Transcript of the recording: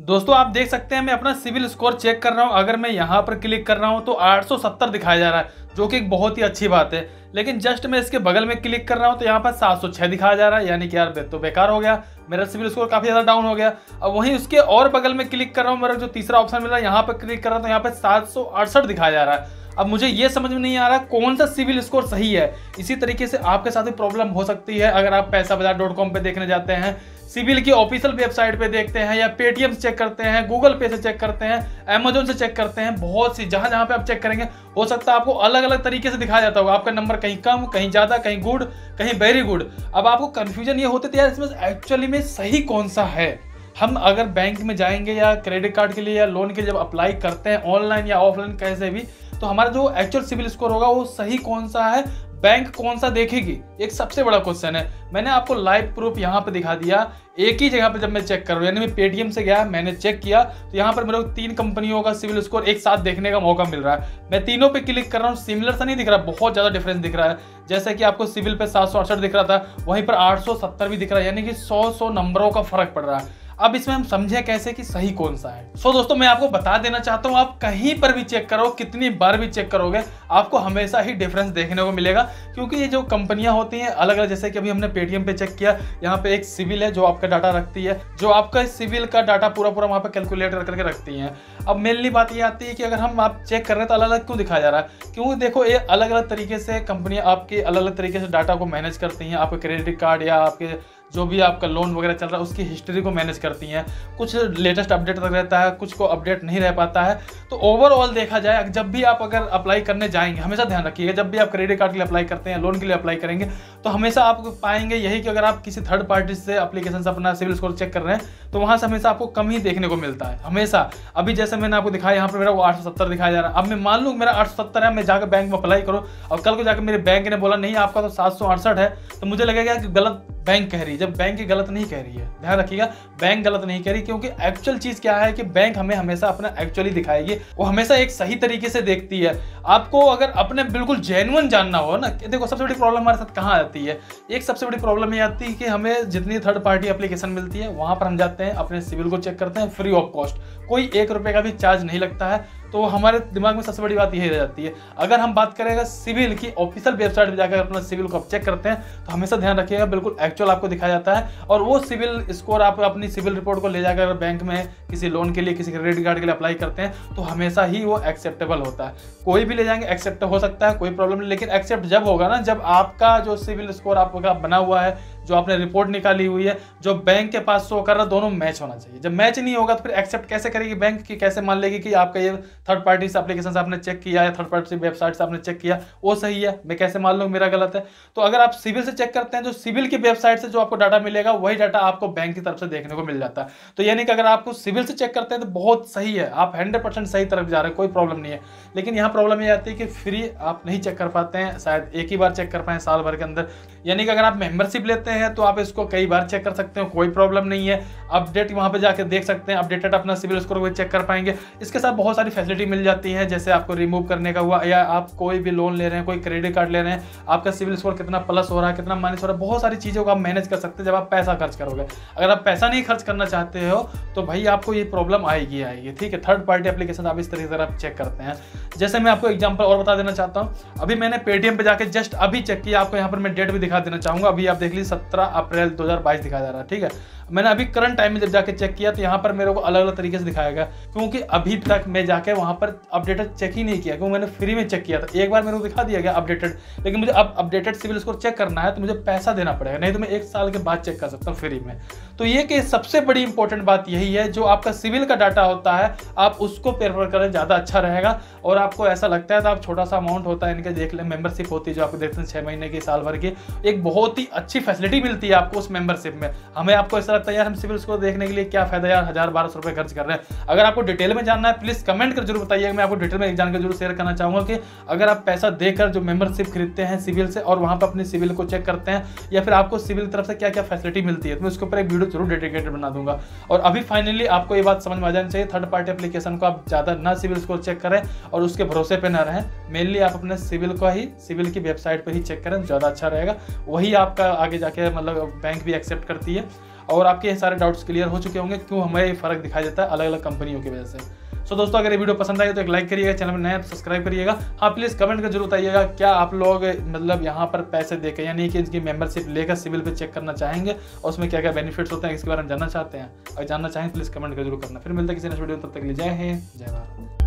दोस्तों, आप देख सकते हैं, मैं अपना सिविल स्कोर चेक कर रहा हूँ। अगर मैं यहाँ पर क्लिक कर रहा हूँ तो 870 दिखाया जा रहा है, जो कि एक बहुत ही अच्छी बात है। लेकिन जस्ट मैं इसके बगल में क्लिक कर रहा हूँ तो यहाँ पर 706 दिखाया जा रहा है, यानी कि यार तो बेकार हो गया। मेरा सिविल स्कोर काफ़ी ज़्यादा डाउन हो गया। अब वहीं उसके और बगल में क्लिक कर रहा हूँ, मेरा जो तीसरा ऑप्शन मिला, यहाँ पर क्लिक कर रहा हूँ तो यहाँ पर सात सौ अड़सठ दिखाया जा रहा है। अब मुझे ये समझ में नहीं आ रहा कौन सा सिविल स्कोर सही है। इसी तरीके से आपके साथ भी प्रॉब्लम हो सकती है, अगर आप पैसा बाज़ार डॉट कॉम पर देखने जाते हैं। सिविल की ऑफिशियल वेबसाइट पे देखते हैं या पेटीएम से चेक करते हैं, गूगल पे से चेक करते हैं अमेजोन से चेक करते हैं, बहुत सी जहाँ जहाँ पे आप चेक करेंगे, हो सकता है आपको अलग अलग तरीके से दिखाया जाता होगा। आपका नंबर कहीं कम, कहीं ज़्यादा, कहीं गुड, कहीं वेरी गुड अब आपको कन्फ्यूज़न ये होते थे, यार, इसमें एक्चुअली में सही कौन सा है? हम अगर बैंक में जाएँगे या क्रेडिट कार्ड के लिए या लोन के लिए जब अप्लाई करते हैं ऑनलाइन या ऑफलाइन कैसे भी तो हमारा जो एक्चुअल सिविल स्कोर होगा, वो सही कौन सा है? बैंक कौन सा देखेगी? एक सबसे बड़ा क्वेश्चन है। मैंने आपको लाइव प्रूफ यहाँ पे दिखा दिया। एक ही जगह पे जब मैं चेक कर रहा हूँ, यानी मैं पेटीएम से गया, मैंने चेक किया तो यहाँ पर मेरे को तीन कंपनियों का सिविल स्कोर एक साथ देखने का मौका मिल रहा है। मैं तीनों पे क्लिक कर रहा हूँ सिमिलर सा नहीं दिख रहा, बहुत ज़्यादा डिफरेंस दिख रहा है। जैसे कि आपको सिविल पे सात सौ अड़सठ दिख रहा था, वहीं पर आठ सौ सत्तर भी दिख रहा है, यानी कि सौ सौ नंबरों का फ़र्क पड़ रहा है। अब इसमें हम समझे कैसे कि सही कौन सा है। सो so, दोस्तों मैं आपको बता देना चाहता हूँ आप कहीं पर भी चेक करो कितनी बार भी चेक करोगे आपको हमेशा ही डिफरेंस देखने को मिलेगा। क्योंकि ये जो कंपनियाँ होती हैं अलग अलग जैसे कि अभी हमने पेटीएम पे चेक किया यहाँ पे एक सिविल है जो आपका डाटा रखती है जो आपका सिविल का डाटा पूरा पूरा वहाँ पे कैलकुलेट करके रखती है। अब मेनली बात ये आती है कि अगर हम आप चेक कर रहे हैं तो अलग अलग क्यों दिखाया जा रहा है? क्योंकि देखो ये अलग अलग तरीके से कंपनियाँ आपके अलग अलग तरीके से डाटा को मैनेज करती हैं आपके क्रेडिट कार्ड या आपके जो भी आपका लोन वगैरह चल रहा है, उसकी हिस्ट्री को मैनेज करती हैं। कुछ लेटेस्ट अपडेट तक रहता है, कुछ को अपडेट नहीं रह पाता है। तो ओवरऑल देखा जाए, जब भी आप अगर अप्लाई करने जाएँगे, हमेशा ध्यान रखिएगा, जब भी आप क्रेडिट कार्ड के लिए अप्लाई करते हैं लोन के लिए अप्लाई करेंगे तो हमेशा आप पाएँगे यही कि अगर आप किसी थर्ड पार्टी से अप्लीकेशन से अपना सिविल स्कोर चेक कर रहे हैं तो वहाँ से हमेशा आपको कम ही देखने को मिलता है, हमेशा। अभी जैसे मैंने आपको दिखाया, यहाँ पर मेरा वो आठ दिखाया जा रहा है। अब मैं मान लूँ, मेरा आठ है, मैं जाकर बैंक में अप्लाई करूँ, और कल को जाकर मेरे बैंक ने बोला, नहीं, आपका तो सात है। तो मुझे लगेगा कि गलत बैंक कह रही है। जब बैंक गलत नहीं कह रही है, ध्यान रखिएगा बैंक गलत नहीं कह रही क्योंकि एक्चुअल चीज़ क्या है कि बैंक हमें हमेशा अपना एक्चुअली दिखाएगी, वो हमेशा एक सही तरीके से देखती है। आपको अगर अपने बिल्कुल जेनुअन जानना हो ना देखो, सबसे बड़ी प्रॉब्लम हमारे साथ कहाँ आती है? एक सबसे बड़ी प्रॉब्लम ये आती है कि हमें जितनी थर्ड पार्टी एप्लीकेशन मिलती है, वहाँ पर हम जाते हैं, अपने सिविल को चेक करते हैं फ्री ऑफ़ कॉस्ट कोई एक रुपए का भी चार्ज नहीं लगता है। तो हमारे दिमाग में सबसे बड़ी बात यही रह जाती है। अगर हम बात करेंगे सिविल की ऑफिशियल वेबसाइट पर जाकर अपना सिविल को आप चेक करते हैं तो हमेशा ध्यान रखिएगा, बिल्कुल एक्चुअल आपको दिखाया जाता है। और वो सिविल स्कोर आप अपनी सिविल रिपोर्ट को ले जाकर बैंक में किसी लोन के लिए, किसी क्रेडिट कार्ड के लिए अप्लाई करते हैं तो हमेशा ही वो एक्सेप्टेबल होता है। कोई भी ले जाएँगे एक्सेप्ट हो सकता है, कोई प्रॉब्लम नहीं। लेकिन एक्सेप्ट जब होगा ना, जब आपका जो सिविल स्कोर आपका बना हुआ है जो आपने रिपोर्ट निकाली हुई है, जो बैंक के पास शो कर रहा है, दोनों मैच होना चाहिए। जब मैच नहीं होगा तो फिर एक्सेप्ट कैसे करेगी बैंक की कैसे मान लेगी कि आपका ये थर्ड पार्टी से एप्लीकेशन से आपने चेक किया या थर्ड पार्टी से वेबसाइट से आपने चेक किया, वो सही है, मैं कैसे मान लूँ, मेरा गलत है। तो अगर आप सिविल से चेक करते हैं जो सिविल की वेबसाइट से जो आपको डाटा मिलेगा, वही डाटा आपको बैंक की तरफ़ से देखने को मिल जाता है। तो यानी कि अगर आपको सिविल से चेक करते हैं तो बहुत सही है, आप हंड्रेड सही तरफ़ जा रहे हैं, कोई प्रॉब्लम नहीं है। लेकिन यहाँ प्रॉब्लम ये आती है कि फ्री आप नहीं चेक कर पाते हैं, शायद एक ही बार चेक कर पाए साल भर के अंदर। यानी कि अगर आप मेंबरशिप लेते हैं तो आप इसको कई बार चेक कर सकते हो, कोई प्रॉब्लम नहीं है। अपडेट वहाँ पे जाकर देख सकते हैं अपडेटेड अपना सिविल स्कोर को चेक कर पाएँगे। इसके साथ बहुत सारी फैसिलिटी मिल जाती है, जैसे आपको रिमूव करने का हुआ, या आप कोई भी लोन ले रहे हैं, कोई क्रेडिट कार्ड ले रहे हैं, आपका सिविल स्कोर कितना प्लस हो रहा है, कितना माइनस हो रहा है, बहुत सारी चीज़ों को आप मैनेज कर सकते हैं जब आप पैसा खर्च करोगे। अगर आप पैसा नहीं खर्च करना चाहते हो तो भाई आपको ये प्रॉब्लम आएगी आएगी, ठीक है? थर्ड पार्टी एप्लीकेशन आप इस तरीके से आप चेक करते हैं। जैसे मैं आपको एग्ज़ाम्पल और बता देना चाहता हूँ। अभी मैंने पेटीएम पे जाकर जस्ट अभी चेक किया, आपको यहाँ पर मैं डेट भी दिखा देना चाहूँगा। अभी आप देख लीजिए सत्रह अप्रैल दो हज़ार बाईस दिखाया जा रहा है, ठीक है? मैंने अभी करंट टाइम में जब जाके चेक किया तो यहाँ पर मेरे को अलग अलग तरीके से दिखाया गया, क्योंकि अभी तक मैं जाके वहाँ पर अपडेटेड चेक ही नहीं किया, क्योंकि मैंने फ्री में चेक किया था। एक बार मेरे को दिखा दिया गया अपडेटेड लेकिन मुझे अब अपडेटेड सिविल स्कोर चेक करना है तो मुझे पैसा देना पड़ेगा, नहीं तो मैं एक साल के बाद चेक कर सकता हूँ फ्री में। तो ये कि सबसे बड़ी इंपॉर्टेंट बात यही है, जो आपका सिविल का डाटा होता है, आप उसको प्रेफर करें ज़्यादा अच्छा रहेगा, और आपको ऐसा लगता है तो आप छोटा सा अमाउंट होता है, इनके देख लें मेंबरशिप होती है जो आपको देखते हैं छः महीने की, साल भर की, एक बहुत ही अच्छी फैसिलिटी मिलती है आपको उस मेंबरशिप में। हमें आपको ऐसा लगता है, यार, हम सिविल स्कोर देखने के लिए क्या फ़ायदा यार, हज़ार बारह सौ रुपये खर्च कर रहे हैं। अगर आपको डिटेल में जानना है प्लीज़ कमेंट कर ज़रूर बताइए। मैं आपको डिटेल में एक जानकर ज़रूर शेयर करना चाहूँगा कि अगर आप पैसा देकर जो मेंबरशिप खरीदते हैं सिविल से और वहाँ पर अपनी सिविल को चेक करते हैं, या फिर आपको सिविल तरफ़ से क्या क्या फैसिलिटी मिलती है तो मैं उसके ऊपर एक वीडियो ज़रूर डेडिकेटेड बना दूँगा। और अभी फाइनली आपको ये बात समझ में आ जानी चाहिए थर्ड पार्टी एप्लीकेशन को आप ज़्यादा ना सिविल स्कोर चेक करें और उसके भरोसे पर ना रहें। मेनली आप अपने सिविल को ही, सिविल की वेबसाइट पर ही चेक करें, ज़्यादा अच्छा रहेगा। वही आपका आगे जाके मतलब बैंक भी एक्सेप्ट करती है। और आपके सारे डाउट्स क्लियर हो चुके होंगे क्यों हमें फ़र्क दिखाई देता है अलग अलग कंपनियों की वजह से। सो so, दोस्तों अगर ये वीडियो पसंद आए तो एक लाइक करिएगा चैनल में नया तो सब्सक्राइब करिएगा। हाँ प्लीज़ कमेंट कर ज़रूर बताइएगा क्या आप लोग मतलब यहाँ पर पैसे देकर यानी कि इनकी मेंबरशिप लेकर सिविल पे चेक करना चाहेंगे और उसमें क्या क्या बेनिफिट्स होते हैं इसके बारे में जानना चाहते हैं। अगर जानना चाहें प्लीज़ कमेंट कर ज़रूर करना। फिर मिलता है किसी नेक्स्ट वीडियो तब तक ले जय हिंद जय भारत।